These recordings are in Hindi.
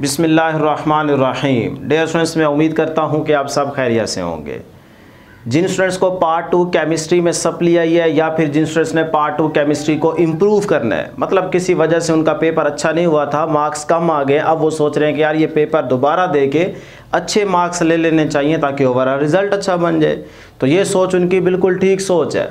बिसमीम डेयर स्टूडेंट्स मैं उम्मीद करता हूँ कि आप सब खैरियत से होंगे। जिन स्टूडेंट्स को पार्ट टू केमिस्ट्री में सप्ली आई है या फिर जिन स्टूडेंट्स ने पार्ट टू केमिस्ट्री को इम्प्रूव करना है मतलब किसी वजह से उनका पेपर अच्छा नहीं हुआ था मार्क्स कम आ गए, अब वो सोच रहे हैं कि यार ये पेपर दोबारा दे के अच्छे मार्क्स ले लेने चाहिए ताकि ओवरऑल रिज़ल्ट अच्छा बन जाए। तो ये सोच उनकी बिल्कुल ठीक सोच है।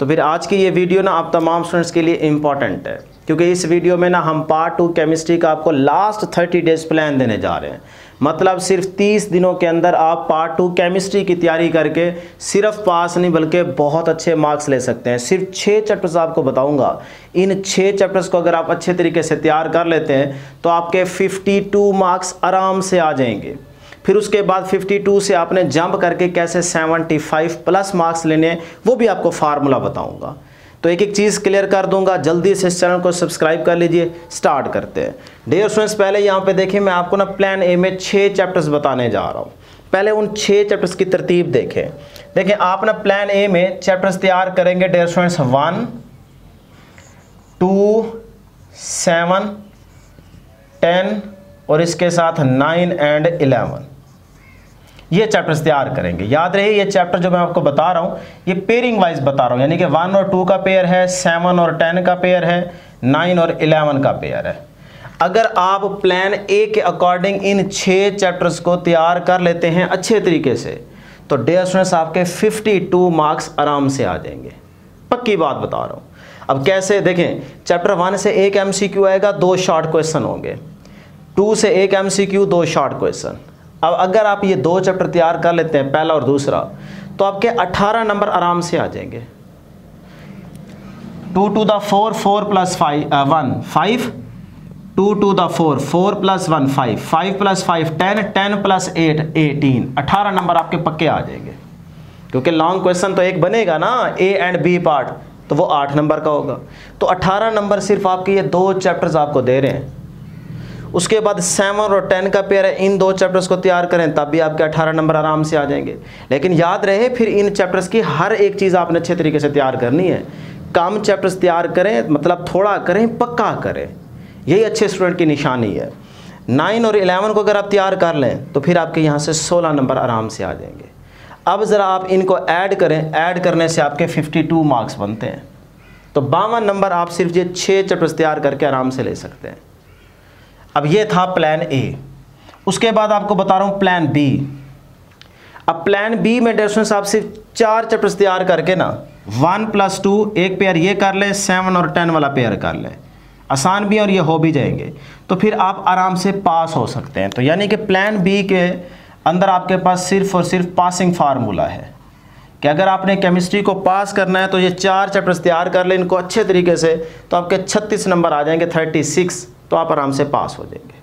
तो फिर आज की ये वीडियो ना आप तमाम स्टूडेंट्स के लिए इंपॉर्टेंट है। क्योंकि इस वीडियो में ना हम पार्ट टू केमिस्ट्री का आपको लास्ट थर्टी डेज़ प्लान देने जा रहे हैं। मतलब सिर्फ़ तीस दिनों के अंदर आप पार्ट टू केमिस्ट्री की तैयारी करके सिर्फ़ पास नहीं, बल्कि बहुत अच्छे मार्क्स ले सकते हैं। सिर्फ़ छः चैप्टर्स आपको बताऊँगा। इन छः चैप्टर्स को अगर आप अच्छे तरीके से तैयार कर लेते हैं तो आपके 52 मार्क्स आराम से आ जाएँगे। फिर उसके बाद 52 से आपने जंप करके कैसे 75 प्लस मार्क्स लेने वो भी आपको फार्मूला बताऊँगा। तो एक एक चीज़ क्लियर कर दूँगा। जल्दी से इस चैनल को सब्सक्राइब कर लीजिए। स्टार्ट करते हैं। डेयर स्टूडेंट्स पहले यहाँ पे देखिए, मैं आपको ना प्लान ए में छः चैप्टर्स बताने जा रहा हूँ। पहले उन छः चैप्टर्स की तरतीब देखें। देखें आप ना प्लान ए में चैप्टर्स तैयार करेंगे dear students one two seven ten और इसके साथ नाइन एंड इलेवन ये चैप्टर्स तैयार करेंगे। याद रहे, ये चैप्टर जो मैं आपको बता रहा हूँ, ये पेयरिंग वाइज बता रहा हूँ। यानी कि वन और टू का पेयर है सेवन और टेन का पेयर है नाइन और इलेवन का पेयर है। अगर आप प्लान ए के अकॉर्डिंग इन छः चैप्टर्स को तैयार कर लेते हैं अच्छे तरीके से तो डेयर स्टूडेंट्स आपके 52 मार्क्स आराम से आ जाएँगे। पक्की बात बता रहा हूँ। अब कैसे, देखें चैप्टर वन से एक एमसीक्यू आएगा, दो शॉर्ट क्वेश्चन होंगे। टू से एक एमसीक्यू दो शॉर्ट क्वेश्चन अब अगर आप ये दो चैप्टर तैयार कर लेते हैं, पहला और दूसरा तो आपके 18 नंबर आराम से आ जाएँगे। Two two the four four plus five one, five. Two two the four four plus one, five. Five plus five, ten ten plus eight, eighteen. अठारह नंबर आपके पक्के आ जाएँगे। क्योंकि लॉन्ग क्वेश्चन तो एक बनेगा ना ए एंड बी पार्ट तो वो आठ नंबर का होगा। तो अठारह नंबर सिर्फ़ आपके ये दो चैप्टर्स आपको दे रहे हैं। उसके बाद सेवन और टेन का पेयर है। इन दो चैप्टर्स को तैयार करें, तब भी आपके अठारह नंबर आराम से आ जाएँगे। लेकिन याद रहे, फिर इन चैप्टर्स की हर एक चीज़ आपने अच्छे तरीके से तैयार करनी है। कम चैप्टर्स तैयार करें मतलब थोड़ा करें, पक्का करें। यही अच्छे स्टूडेंट की निशानी है। नाइन और इलेवन को अगर आप तैयार कर लें तो फिर आपके यहाँ से सोलह नंबर आराम से आ जाएँगे। अब ज़रा आप इनको ऐड करें। ऐड करने से आपके फिफ्टी टू मार्क्स बनते हैं। तो बावन नंबर आप सिर्फ़ ये छः चैप्टर्स तैयार करके आराम से ले सकते हैं। अब ये था प्लान ए उसके बाद आपको बता रहा हूँ प्लान बी अब प्लान बी में डेस्टन साहब सिर्फ़ चार चैप्टर्स तैयार करके ना वन प्लस टू एक पेयर ये कर ले सेवन और टेन वाला पेयर कर ले। आसान भी और ये हो भी जाएँगे। तो फिर आप आराम से पास हो सकते हैं। तो यानी कि प्लान बी के अंदर आपके पास सिर्फ़ और सिर्फ़ पासिंग फार्मूला है। कि अगर आपने केमिस्ट्री को पास करना है तो ये चार चैप्टर्स तैयार कर लें इनको अच्छे तरीके से तो आपके 36 नंबर आ जाएँगे 36 तो आप आराम से पास हो जाएँगे।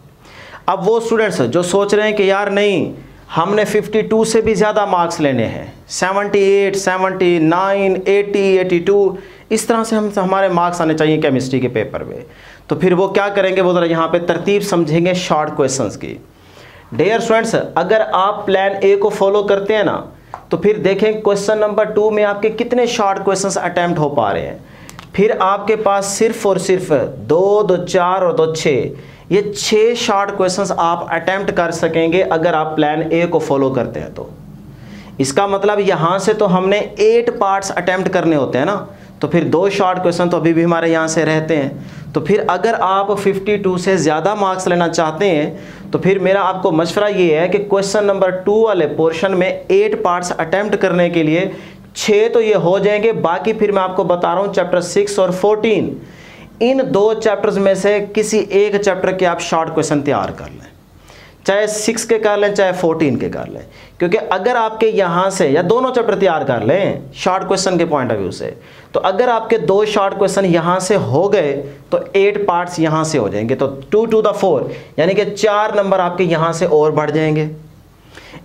अब वो स्टूडेंट्स जो सोच रहे हैं कि यार नहीं हमने 52 से भी ज़्यादा मार्क्स लेने हैं। 78, 79, 80, 82 इस तरह से हम हमारे मार्क्स आने चाहिए केमिस्ट्री के पेपर में। तो फिर वो क्या करेंगे वो ज़रा यहाँ पे तरतीब समझेंगे शॉर्ट क्वेश्चंस की। डेयर स्टूडेंट्स अगर आप प्लान ए को फॉलो करते हैं ना तो फिर देखें क्वेश्चन नंबर टू में आपके कितने शॉर्ट क्वेश्चंस अटैम्प्ट हो पा रहे हैं। फिर आपके पास सिर्फ़ और सिर्फ़ दो दो चार और दो छः ये छः शॉर्ट क्वेश्चंस आप अटैम्प्ट कर सकेंगे अगर आप प्लान ए को फॉलो करते हैं तो। इसका मतलब यहाँ से तो हमने एट पार्ट्स अटैम्प्ट करने होते हैं ना। तो फिर दो शॉर्ट क्वेश्चन तो अभी भी हमारे यहाँ से रहते हैं। तो फिर अगर आप 52 से ज़्यादा मार्क्स लेना चाहते हैं तो फिर मेरा आपको मशवरा ये है कि क्वेश्चन नंबर टू वाले पोर्शन में एट पार्ट्स अटैम्प्ट करने के लिए छः तो ये हो जाएँगे, बाकी फिर मैं आपको बता रहा हूँ चैप्टर सिक्स और फोर्टीन इन दो चैप्टर्स में से किसी एक चैप्टर के आप शॉर्ट क्वेश्चन तैयार कर लें। चाहे सिक्स के कर लें, चाहे फोर्टीन के कर लें। क्योंकि अगर आपके यहाँ से या दोनों चैप्टर तैयार कर लें शॉर्ट क्वेश्चन के पॉइंट ऑफ़ व्यू से तो अगर आपके दो शॉर्ट क्वेश्चन यहाँ से हो गए तो एट पार्ट्स यहाँ से हो जाएँगे। तो टू टू द फोर यानी कि चार नंबर आपके यहाँ से और बढ़ जाएँगे।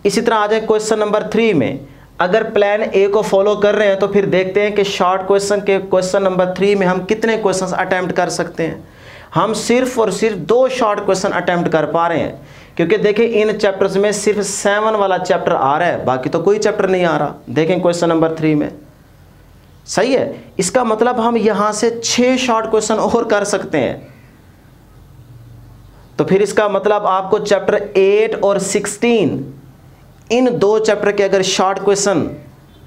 इसी तरह आ जाए क्वेश्चन नंबर थ्री में। अगर प्लान ए को फॉलो कर रहे हैं तो फिर देखते हैं कि शॉर्ट क्वेश्चन के क्वेश्चन नंबर थ्री में हम कितने क्वेश्चन अटैम्प्ट कर सकते हैं। हम सिर्फ़ और सिर्फ़ दो शॉर्ट क्वेश्चन अटैम्प्ट कर पा रहे हैं, क्योंकि देखें इन चैप्टर्स में सिर्फ़ सेवन वाला चैप्टर आ रहा है, बाकी तो कोई चैप्टर नहीं आ रहा। देखें क्वेश्चन नंबर थ्री में। सही है? इसका मतलब हम यहाँ से छह शॉर्ट क्वेश्चन और कर सकते हैं। तो फिर इसका मतलब आपको चैप्टर एट और सिक्सटीन इन दो चैप्टर के अगर शॉर्ट क्वेश्चन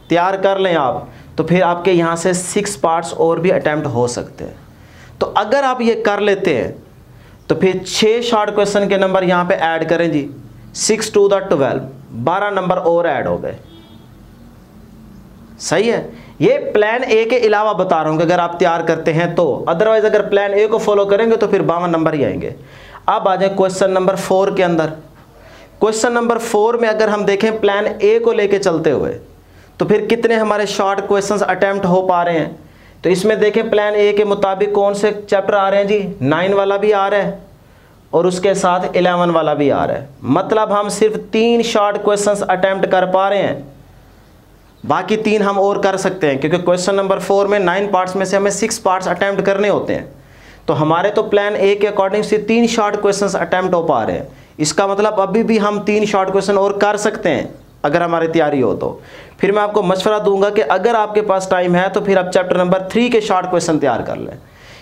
तैयार कर लें आप तो फिर आपके यहाँ से सिक्स पार्ट्स और भी अटैम्प्ट हो सकते हैं। तो अगर आप ये कर लेते हैं तो फिर छः शॉर्ट क्वेश्चन के नंबर यहाँ पे ऐड करें जी। सिक्स टू द ट्वेल्व, बारह नंबर और ऐड हो गए। सही है? ये प्लान ए के अलावा बता रहा हूँ कि अगर आप तैयार करते हैं तो। अदरवाइज़ अगर प्लान ए को फॉलो करेंगे तो फिर बावन नंबर ही आएँगे। अब आ जाए क्वेश्चन नंबर फोर के अंदर। क्वेश्चन नंबर फोर में अगर हम देखें प्लान ए को लेके चलते हुए तो फिर कितने हमारे शॉर्ट क्वेश्चंस अटेम्प्ट हो पा रहे हैं? तो इसमें देखें प्लान ए के मुताबिक कौन से चैप्टर आ रहे हैं जी? नाइन वाला भी आ रहा है और उसके साथ इलेवन वाला भी आ रहा है। मतलब हम सिर्फ़ तीन शॉर्ट क्वेश्चंस अटैम्प्ट कर पा रहे हैं। बाकी तीन हम और कर सकते हैं, क्योंकि क्वेश्चन नंबर फोर में नाइन पार्ट्स में से हमें सिक्स पार्ट्स अटैम्प्ट करने होते हैं। तो हमारे तो प्लान ए के अकॉर्डिंग से तीन शॉर्ट क्वेश्चन अटैम्प्ट हो पा रहे हैं। इसका मतलब अभी भी हम तीन शॉर्ट क्वेश्चन और कर सकते हैं, अगर हमारी तैयारी हो तो। फिर मैं आपको मशवरा दूँगा कि अगर आपके पास टाइम है तो फिर आप चैप्टर नंबर थ्री के शॉर्ट क्वेश्चन तैयार कर लें।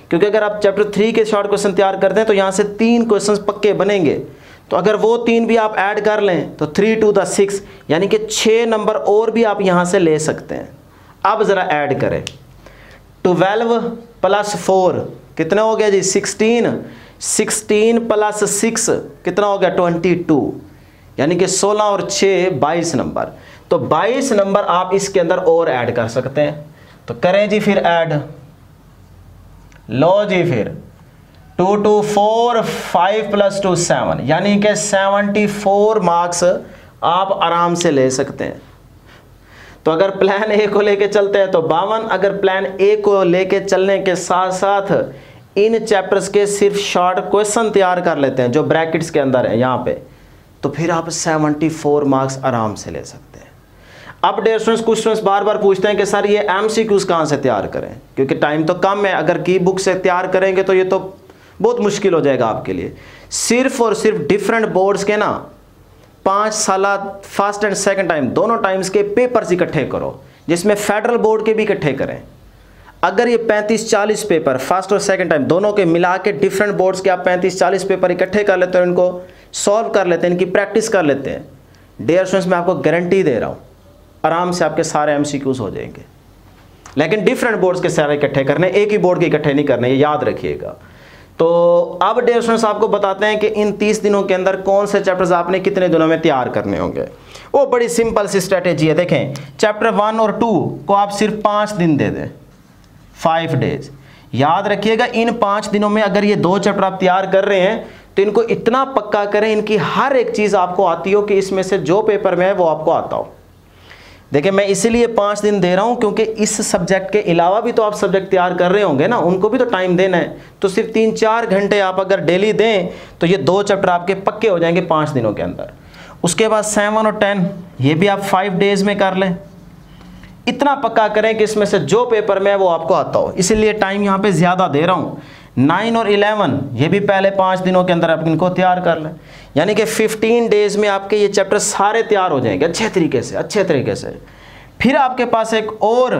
क्योंकि अगर आप चैप्टर थ्री के शॉर्ट क्वेश्चन तैयार करते हैं तो यहाँ से तीन क्वेश्चन पक्के बनेंगे। तो अगर वो तीन भी आप ऐड कर लें तो थ्री टू द सिक्स यानी कि छः नंबर और भी आप यहाँ से ले सकते हैं। अब ज़रा ऐड करें। ट्वेल्व प्लस फोर कितना हो गया जी? सिक्सटीन सिक्सटीन प्लस सिक्स कितना हो गया? Twenty two. यानी कि सोलह और छः बाईस नंबर। तो बाईस नंबर आप इसके अंदर और ऐड कर सकते हैं। तो करें जी फिर ऐड। लो जी फिर। Two two, four, five plus two, seven. यानी कि सेवनटी फोर मार्क्स आप आराम से ले सकते हैं। तो अगर प्लान ए को लेके चलते हैं तो बावन। अगर प्लान ए को लेके चलने के साथ साथ इन चैप्टर्स के सिर्फ़ शॉर्ट क्वेश्चन तैयार कर लेते हैं, जो ब्रैकेट्स के अंदर है, यहाँ पे। तो फिर आप 74 मार्क्स आराम से ले सकते हैं। अब डेयर स्टूडेंट्स कुछ स्टूडेंट्स बार बार पूछते हैं कि सर, ये एम सी क्यूज़ कहाँ से तैयार करें? क्योंकि टाइम तो कम है, अगर की बुक से तैयार करेंगे तो ये तो बहुत मुश्किल हो जाएगा आपके लिए। सिर्फ़ और सिर्फ़ डिफरेंट बोर्ड्स के ना, पाँच साल फ़र्स्ट एंड सेकेंड टाइम दोनों टाइम्स के पेपर्स इकट्ठे करो, जिसमें फेडरल बोर्ड के भी इकट्ठे करें। अगर ये 35-40 पेपर फ़र्स्ट और सेकंड टाइम दोनों के मिला के डिफरेंट बोर्ड्स के आप 35-40 पेपर इकट्ठे कर लेते हैं इनको सॉल्व कर लेते हैं, इनकी प्रैक्टिस कर लेते हैं। डेयर स्टूडेंट्स मैं आपको गारंटी दे रहा हूँ, आराम से आपके सारे एम हो जाएँगे। लेकिन डिफरेंट बोर्ड्स के सारे इकट्ठे करने, एक ही बोर्ड के इकट्ठे नहीं करने, ये याद रखिएगा। तो अब डेयर स्टूडेंट्स आपको बताते हैं कि इन तीस दिनों के अंदर कौन से चैप्टर्स आपने कितने दिनों में तैयार करने होंगे। वो बड़ी सिंपल सी स्ट्रेटेजी है, देखें चैप्टर वन और टू को आप सिर्फ़ पाँच दिन दे दें। फाइव डेज़ याद रखिएगा, इन पाँच दिनों में अगर ये दो चैप्टर आप तैयार कर रहे हैं तो इनको इतना पक्का करें, इनकी हर एक चीज़ आपको आती हो कि इसमें से जो पेपर में है, वो आपको आता हो। देखिए, मैं इसीलिए पाँच दिन दे रहा हूँ, क्योंकि इस सब्जेक्ट के अलावा भी तो आप सब्जेक्ट तैयार कर रहे होंगे ना, उनको भी तो टाइम देना है। तो सिर्फ़ तीन चार घंटे आप अगर डेली दें तो ये दो चैप्टर आपके पक्के हो जाएँगे पाँच दिनों के अंदर। उसके बाद सेवन और टेन ये भी आप फाइव डेज़ में कर लें। इतना पक्का करें कि इसमें से जो पेपर में है वो आपको आता हो। इसीलिए टाइम यहाँ पे ज़्यादा दे रहा हूँ। नाइन और इलेवन ये भी पहले पाँच दिनों के अंदर आप इनको तैयार कर लें। यानी कि फिफ्टीन डेज़ में आपके ये चैप्टर सारे तैयार हो जाएँगे अच्छे तरीके से, अच्छे तरीके से। फिर आपके पास एक और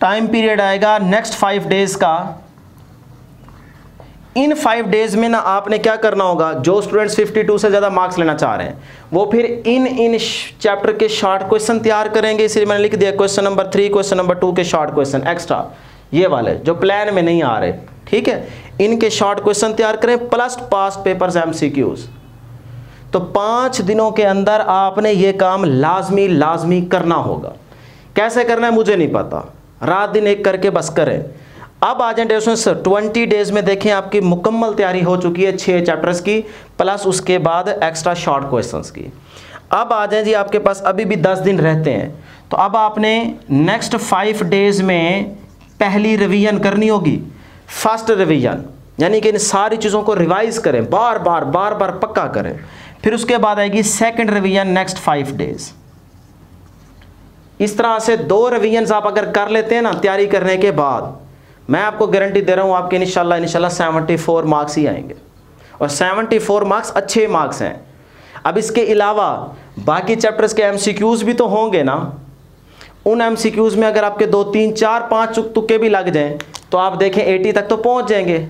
टाइम पीरियड आएगा नेक्स्ट फाइव डेज़ का। इन फाइव डेज़ में ना आपने क्या करना होगा? जो स्टूडेंट्स 52 से ज़्यादा मार्क्स लेना चाह रहे हैं, वो फिर इन इन चैप्टर के शॉर्ट क्वेश्चन तैयार करेंगे। इसलिए मैंने लिख दिया question number three question number two के शॉर्ट क्वेश्चन एक्स्ट्रा ये वाले, जो प्लान में नहीं आ रहे, ठीक है? इनके शॉर्ट क्वेश्चन तैयार करें प्लस पास पेपर्स एम तो पाँच दिनों के अंदर आपने ये काम लाजमी लाजमी करना होगा। कैसे करना है, मुझे नहीं पता। रात दिन एक करके बस करें। अब आ जाए डेस्टूडेंट्स ट्वेंटी डेज़ में देखें आपकी मुकम्मल तैयारी हो चुकी है छः चैप्टर्स की प्लस उसके बाद एक्स्ट्रा शॉर्ट क्वेश्चंस की। अब आ जाए जी, आपके पास अभी भी दस दिन रहते हैं तो अब आपने नेक्स्ट फाइव डेज़ में पहली रिवीजन करनी होगी फ़र्स्ट रिवीजन यानी कि इन सारी चीज़ों को रिवाइज करें, बार बार बार बार पक्का करें, फिर उसके बाद आएगी second revision next five days इस तरह से दो रिवीजन आप अगर कर लेते हैं ना, तैयारी करने के बाद मैं आपको गारंटी दे रहा हूँ, आपके इनशाला इनशाला सेवेंटी फोर मार्क्स ही आएँगे। और सेवेंटी फोर मार्क्स अच्छे मार्क्स हैं। अब इसके अलावा बाकी चैप्टर्स के एमसीक्यूज भी तो होंगे ना। उन एमसीक्यूज में अगर आपके दो, तीन, चार, पाँच तुक्के भी लग जाएँ तो आप देखें एटी तक तो पहुँच जाएँगे।